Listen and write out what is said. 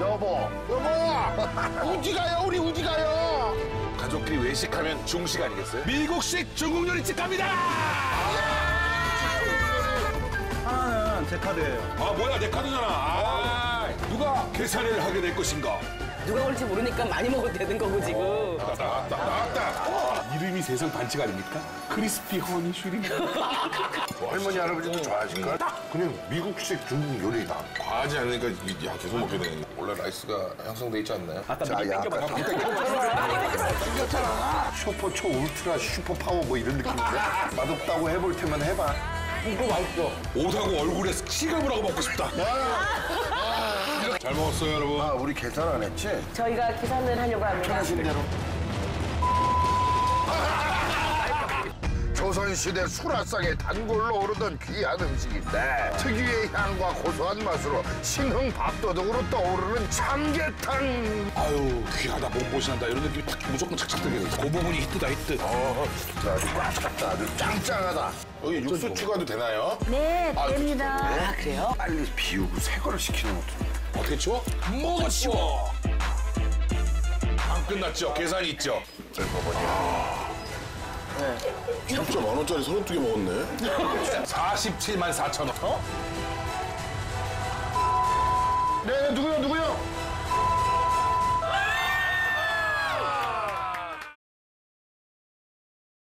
여보, 여보, 우지 가요, 우리 우지 가요. 가족끼리 외식하면 중식 아니겠어요? 미국식 중국 요리집 갑니다! 하나는 제 카드예요. 아 뭐야 내 카드잖아. 아, 누가 계산을 하게 될 것인가? 누가 올지 모르니까 많이 먹어도 되는 거고 지금. 나왔다 나왔다. 이름이 세상 반칙 아닙니까? 크리스피 허니 슈림. 뭐 할머니, 할아버지도 좋아하실걸? 그냥 미국식 중국 요리다. 과하지 않으니까 이- 야 계속 먹게 되네. 원래 라이스가 형성돼 있지 않나요? 자, 야, 아까 땡겼잖아. 슈퍼 초 울트라 슈퍼 파워 뭐 이런 느낌인데? 맛없다고 해볼 테면 해봐. 오다고 얼굴에 시감을 하고 먹고 싶다. 잘 먹었어요 여러분. 아, 우리 계산 안 했지? 저희가 계산을 하려고 합니다. 하신 대로. 조선시대 수라상에 단골로 오르던 귀한 음식인데 특유의 향과 고소한 맛으로 신흥 밥도둑으로 떠오르는 삼계탕 아유 귀하다 몸보신한다 이런 느낌이 딱 무조건 착착 들게 돼. 그 부분이 히트다 히트. 어, 아주 꽉 찼다 아주 짱짱하다 여기 육수 추가도 되나요? 네, 됩니다. 아 그래요? 빨리 비우고 새 거를 시키는 것도 어떻게 치워? 뭐가 치워? 끝났죠? 계산이 있죠? 네. 진짜 만 원짜리 32개 먹었네. 47만 4천 원. 어? 네, 누구요?